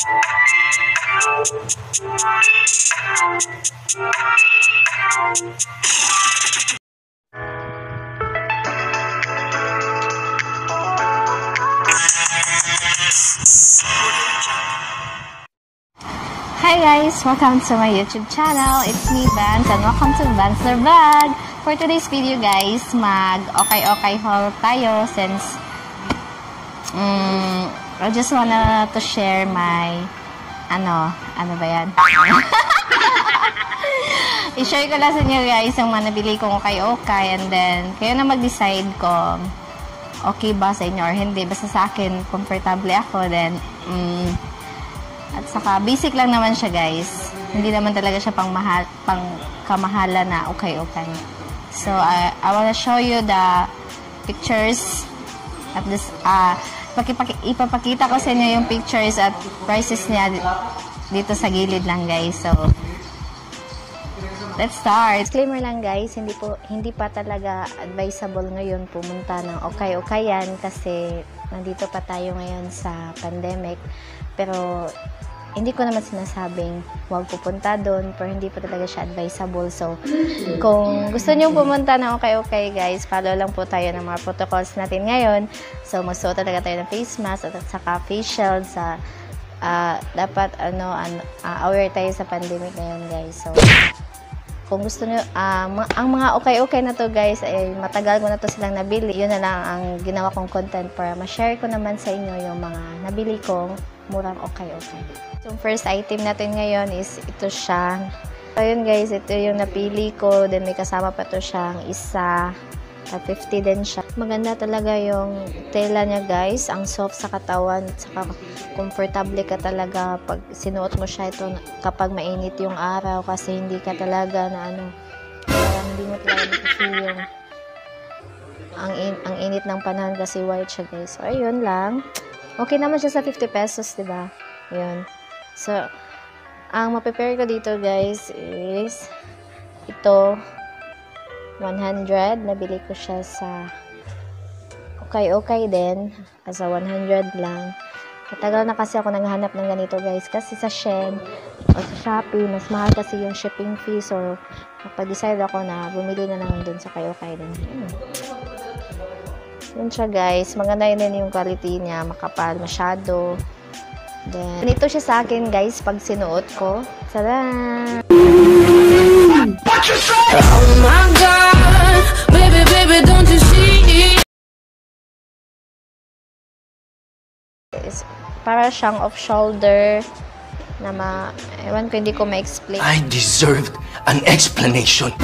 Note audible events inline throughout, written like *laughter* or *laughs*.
Hi guys! Welcome to my YouTube channel. It's me, Vance, and welcome to Vance the Vlog. For today's video guys, mag okay-okay haul tayo since um, I just wanna to share my ano, ano ba yan? *laughs* I-share ko lang sa inyo guys yung mga nabili kong okay-okay and then kayo na mag-decide kung okay ba sa inyo or hindi. Basta sa akin, comfortable ako. Then, um, at saka, basic lang naman siya, guys. Hindi naman talaga siya pang, mahal, pang kamahala na okay-okay. So, I, I wanna show you the pictures at this, uh, ipapakita ko sa inyo yung pictures at prices niya dito sa gilid lang, guys. So, let's start. Disclaimer lang, guys. Hindi po, hindi pa talaga advisable ngayon pumunta ng okay-okayan kasi nandito pa tayo ngayon sa pandemic. Pero, hindi ko naman sinasabing huwag pupunta doon pero hindi pa talaga siya advisable. So, kung gusto niyo pumunta na okay-okay guys, follow lang po tayo ng mga protocols natin ngayon. So, magsuot talaga tayo ng face mask at saka face shield sa uh, dapat ano, ano uh, aware tayo sa pandemic ngayon guys. So, kung gusto niyo uh, ang mga okay-okay na to guys ay matagal ko na to silang nabili. Yun na lang ang ginawa kong content para ma-share ko naman sa inyo yung mga nabili kong murang okay-okay. So, first item natin ngayon is ito siya. Ayun guys, ito yung napili ko. Then may kasama pa to siyang isa. At 50 din siya. Maganda talaga yung tela niya guys. Ang soft sa katawan. At saka comfortable ka talaga pag sinuot mo siya ito kapag mainit yung araw. Kasi hindi ka talaga na ano, parang hindi mo talaga makifeel yung ang, in, ang init ng panahon kasi white siya guys. So, ayun lang. Okay naman siya sa 50 pesos, di ba? Yun. So, ang maprepare ko dito guys is ito 100. Nabili ko siya sa okay okay din. As 100 lang. Matagal na kasi ako naghanap ng ganito guys. Kasi sa Shen o sa Shopee, mas mahal kasi yung shipping fees. So, napag-decide ako na bumili na lang dun sa kayo okay din. Hmm. Yun siya guys. Maganda yun yung quality niya. Makapal masyado. Then, ganito siya sa akin, guys, pag sinuot ko. Tada! What? Is, para siyang off-shoulder na ma... Ewan ko, hindi ko ma-explain. I deserved an explanation.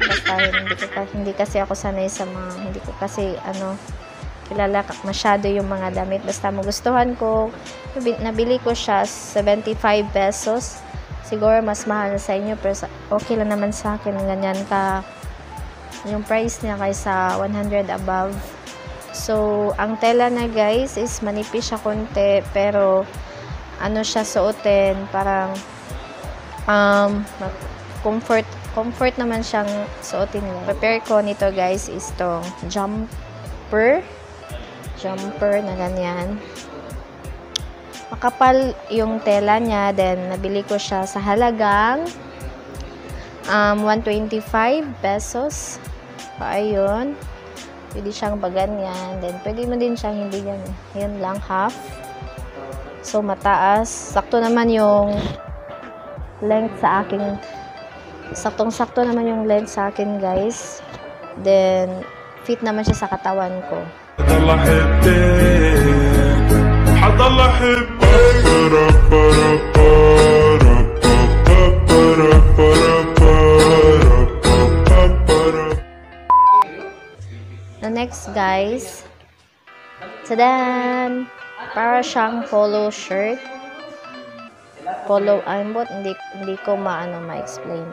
Basta hindi, ko, hindi kasi ako sanay sa mga... Hindi ko kasi, ano kilala masyado yung mga damit. Basta magustuhan ko, nabili ko siya 75 pesos. Siguro mas mahal sa inyo, pero okay lang naman sa akin. Ganyan ka yung price niya kaysa 100 above. So, ang tela na guys is manipis siya konti, pero ano siya suotin, parang um, comfort comfort naman siyang suotin. Prepare ko nito guys is tong jumper jumper na ganyan. Makapal yung tela niya. Then, nabili ko siya sa halagang um, 125 pesos. Ayun. Pwede siyang baganyan. Then, pwede mo din siyang hindi yan. Yun lang, half. So, mataas. Sakto naman yung length sa akin saktong-sakto naman yung length sa akin guys then fit naman siya sa katawan ko The next guys, tada! Para siyang polo shirt. Polo, aimbot, hindi, hindi ko maano ma-explain.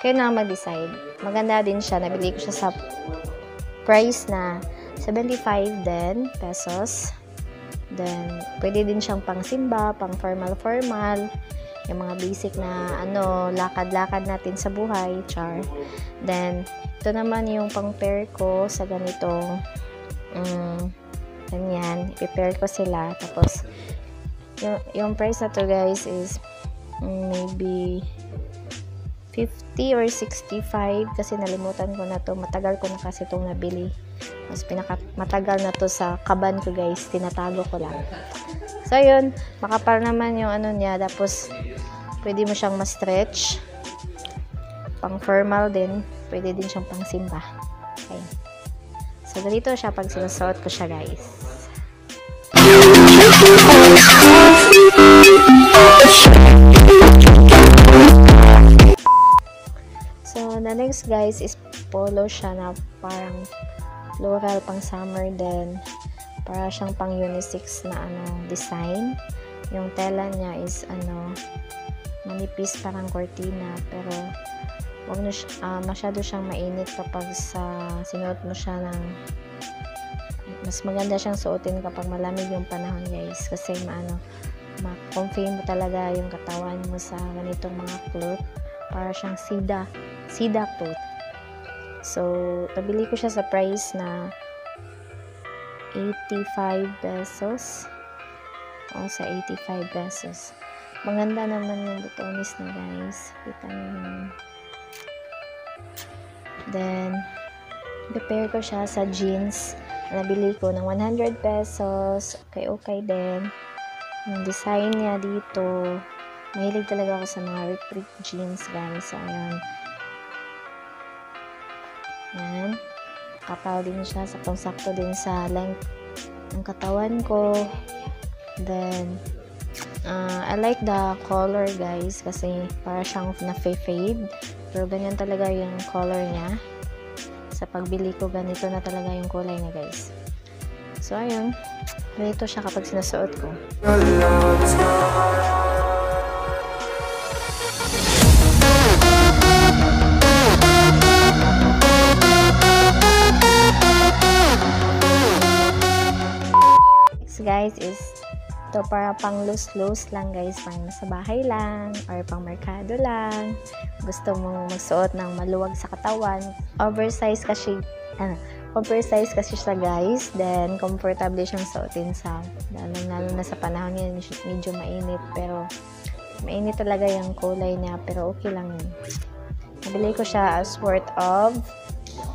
Kayo na mag-decide. Maganda din siya. Nabili ko siya sa price na 75 din pesos. Then, pwede din siyang pang simba, pang formal-formal. Yung mga basic na ano, lakad-lakad natin sa buhay, char. Then, ito naman yung pang pair ko sa ganitong um, ganyan. I-pair ko sila. Tapos, Yung, yung price na to guys is maybe 50 or 65 kasi nalimutan ko na to. Matagal ko na kasi itong nabili. Mas pinaka matagal na to sa kaban ko guys. Tinatago ko lang. So yun, makapal naman yung ano niya. Tapos pwede mo siyang ma-stretch. Pang formal din. Pwede din siyang pang simba. Okay. So ganito siya pag sinusuot ko siya guys. So, the next guys is polo siya na parang floral pang summer din. Para siyang pang unisex na ano, design. Yung tela niya is ano, manipis parang cortina. Pero, wag na siya, ah, masyado siyang mainit kapag sa sinuot mo siya ng mas maganda siyang suotin kapag malamig yung panahon guys kasi maano ma-comfy mo talaga yung katawan mo sa ganitong mga cloth. Para siyang sida sida cloth. So nabili ko siya sa price na 85 pesos. O sa 85 pesos. Maganda naman yung butones na guys. Kita yun. then prepare ko siya sa jeans. Nabili ko ng 100 pesos. Okay okay din yung design niya dito mahilig talaga ako sa mga retreat jeans guys. So ayan. Yan kapal din siya. Saktong sakto din sa length ng katawan ko. Then uh, I like the color guys kasi para siyang na-fade. Pero ganyan talaga yung color niya. Sa pagbili ko ganito na talaga yung kulay niya guys. So ayun ganito siya kapag sinusuot ko. Next guys is ito para pang loose-loose lang guys. Pang sa bahay lang or pang merkado lang. Gusto mong magsuot ng maluwag sa katawan. Oversize kasi ano, oversize kasi siya guys then comfortable siyang suotin sa lalo, lalo na sa panahon ngayon medyo mainit pero mainit talaga yung kulay niya pero okay lang yun nabili ko siya as worth of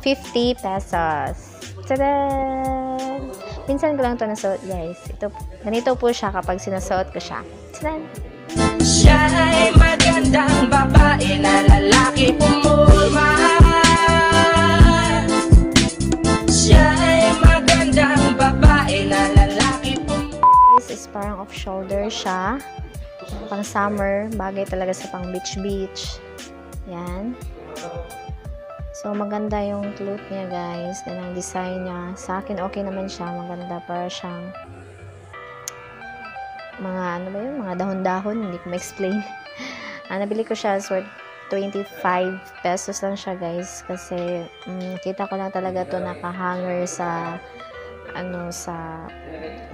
50 pesos Tadaan! Minsan ko lang ito nasuot, guys. Ito, ganito po siya kapag sinasuot ko siya. Tadaan! Siya ay magandang babae na lalaki pumulma Siya ay magandang babae na lalaki pumulma This is parang off-shoulder siya. Pang summer, bagay talaga sa pang beach-beach. Yan. So, maganda yung cloth niya, guys. Then, ang design niya. Sa akin, okay naman siya. Maganda para siyang mga, ano ba yun? Mga dahon-dahon. Hindi ko ma-explain. *laughs* ah, nabili ko siya as worth 25 pesos lang siya, guys. Kasi, mm, kita ko lang talaga to nakahanger sa ano sa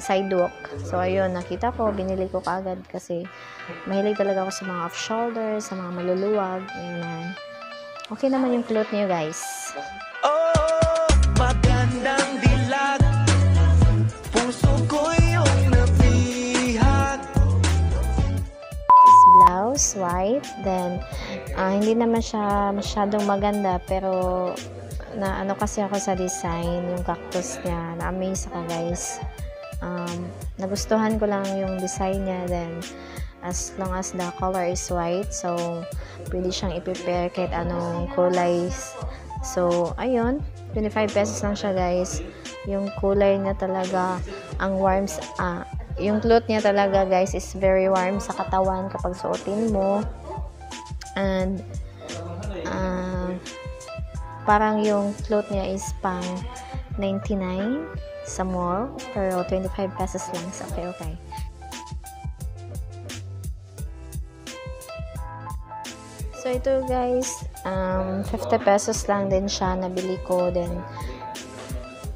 sidewalk. So ayun, nakita ko, binili ko kaagad kasi mahilig talaga ako sa mga off shoulder, sa mga maluluwag, ganyan. Okay naman yung cloth niyo, guys. Oh, white. Then, ah, hindi naman siya masyadong maganda, pero na ano kasi ako sa design, yung cactus niya, na-amaze ako, guys. Um, nagustuhan ko lang yung design niya, then, as long as the color is white, so, pwede siyang i-prepare kahit anong kulay. So, ayun, 25 pesos lang siya, guys. Yung kulay niya talaga, ang warm, ah, yung cloth niya talaga, guys, is very warm sa katawan kapag suotin mo. And, ah, parang yung cloth niya is pang 99 sa mall, pero 25 pesos lang. So, okay, okay. So, ito guys, um, 50 pesos lang din siya nabili ko. Then,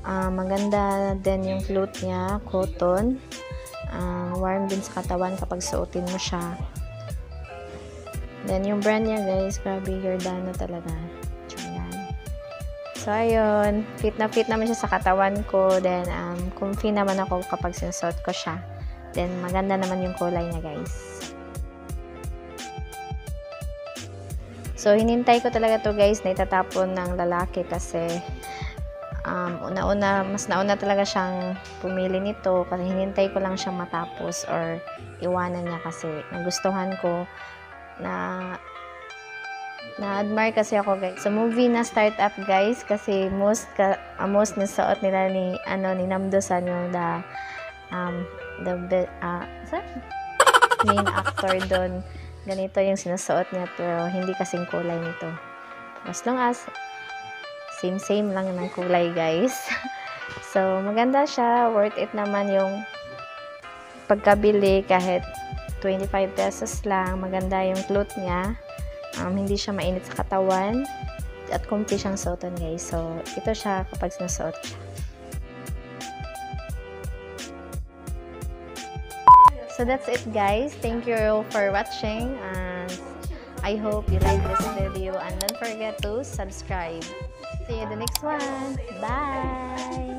ah, maganda din yung cloth niya, cotton. Ah, warm din sa katawan kapag suotin mo siya. Then, yung brand niya guys, grabe, Giordano talaga. So, ayun. Fit na fit naman siya sa katawan ko. Then, um, comfy naman ako kapag sinusuot ko siya. Then, maganda naman yung kulay niya, guys. So, hinintay ko talaga to guys na itatapon ng lalaki kasi um, una-una, mas nauna talaga siyang pumili nito kasi hinintay ko lang siyang matapos or iwanan niya kasi nagustuhan ko na na-admire kasi ako guys. Sa movie na startup guys kasi most ka, uh, most na suot nila ni ano ni Namdosan yung the um the uh, sa main actor doon ganito yung sinusuot niya pero hindi kasing kulay nito. As long as same same lang ng kulay guys. *laughs* so maganda siya, worth it naman yung pagkabili kahit 25 pesos lang. Maganda yung cloth niya. Um, hindi siya mainit sa katawan. At comfy siyang suotan guys. So, ito siya kapag sinusuot. So, that's it guys. Thank you for watching. And I hope you like this video. And don't forget to subscribe. See you the next one. Bye!